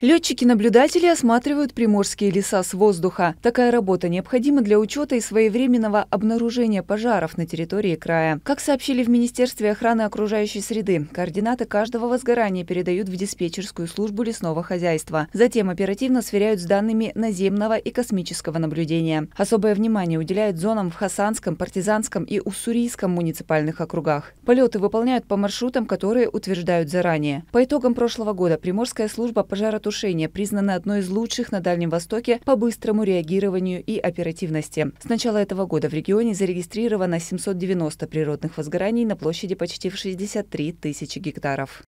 Летчики-наблюдатели осматривают приморские леса с воздуха. Такая работа необходима для учета и своевременного обнаружения пожаров на территории края. Как сообщили в Министерстве охраны окружающей среды, координаты каждого возгорания передают в диспетчерскую службу лесного хозяйства. Затем оперативно сверяют с данными наземного и космического наблюдения. Особое внимание уделяют зонам в Хасанском, Партизанском и Уссурийском муниципальных округах. Полеты выполняют по маршрутам, которые утверждают заранее. По итогам прошлого года Приморская служба пожаротушения тушения признана одной из лучших на Дальнем Востоке по быстрому реагированию и оперативности. С начала этого года в регионе зарегистрировано 790 природных возгораний на площади почти в 63 тысячи гектаров.